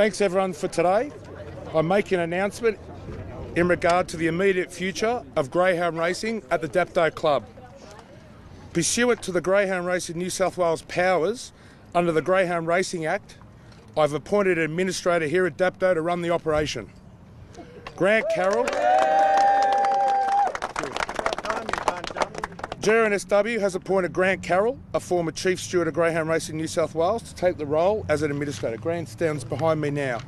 Thanks everyone for today. I'm making an announcement in regard to the immediate future of greyhound racing at the Dapto Club. Pursuant to the Greyhound Racing New South Wales powers under the Greyhound Racing Act, I've appointed an administrator here at Dapto to run the operation. Grant Carroll. GRNSW has appointed Grant Carroll, a former Chief Steward of Greyhound Racing New South Wales, to take the role as an administrator. Grant stands behind me now.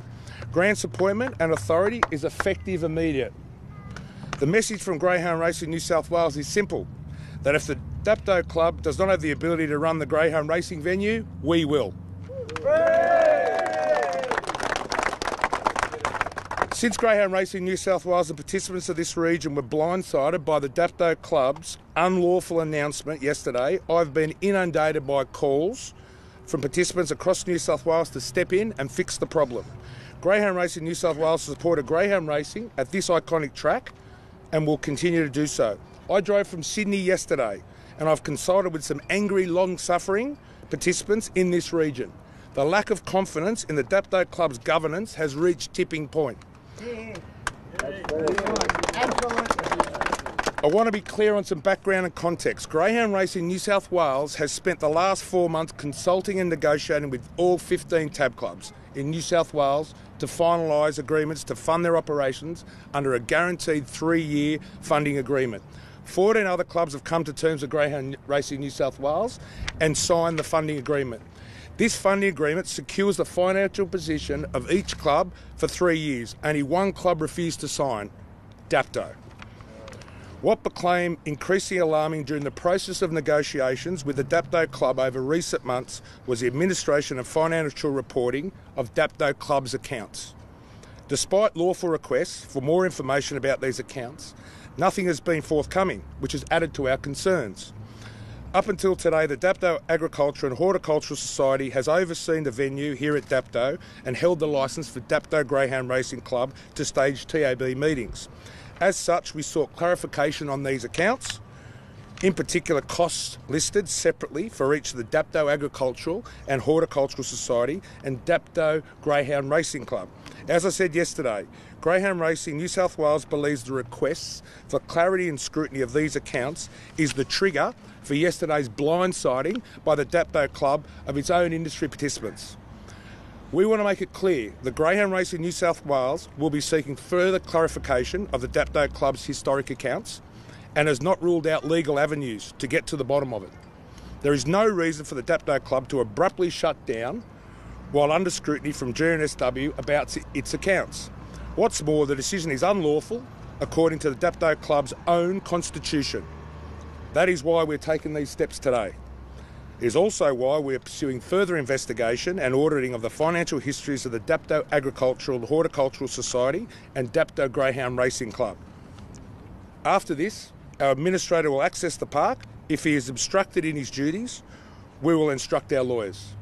Grant's appointment and authority is effective immediate. The message from Greyhound Racing New South Wales is simple that if the Dapto Club does not have the ability to run the Greyhound racing venue, we will. Since Greyhound Racing New South Wales and participants of this region were blindsided by the Dapto Club's unlawful announcement yesterday, I've been inundated by calls from participants across New South Wales to step in and fix the problem. Greyhound Racing New South Wales supported greyhound racing at this iconic track and will continue to do so. I drove from Sydney yesterday and I've consulted with some angry, long suffering participants in this region. The lack of confidence in the Dapto Club's governance has reached tipping point. I want to be clear on some background and context. Greyhound Racing New South Wales has spent the last four months consulting and negotiating with all 15 tab clubs in New South Wales to finalise agreements to fund their operations under a guaranteed three year funding agreement. 14 other clubs have come to terms with Greyhound Racing New South Wales and signed the funding agreement. This funding agreement secures the financial position of each club for three years. Only one club refused to sign, Dapto. What became increasingly alarming during the process of negotiations with the Dapto Club over recent months was the administration and financial reporting of Dapto Club's accounts. Despite lawful requests for more information about these accounts, nothing has been forthcoming, which has added to our concerns. Up until today, the Dapto Agriculture and Horticultural Society has overseen the venue here at Dapto and held the licence for Dapto Greyhound Racing Club to stage TAB meetings. As such, we sought clarification on these accounts, in particular costs listed separately for each of the Dapto Agricultural and Horticultural Society and Dapto Greyhound Racing Club. As I said yesterday, Greyhound Racing New South Wales believes the requests for clarity and scrutiny of these accounts is the trigger for yesterday's blindsiding by the Dapto Club of its own industry participants. We want to make it clear the Greyhound Racing New South Wales will be seeking further clarification of the Dapto Club's historic accounts and has not ruled out legal avenues to get to the bottom of it. There is no reason for the Dapto Club to abruptly shut down while under scrutiny from GRNSW about its accounts. What's more, the decision is unlawful according to the Dapto Club's own constitution. That is why we're taking these steps today. It is also why we are pursuing further investigation and auditing of the financial histories of the Dapto Agricultural and Horticultural Society and Dapto Greyhound Racing Club. After this, our administrator will access the park. If he is obstructed in his duties, we will instruct our lawyers.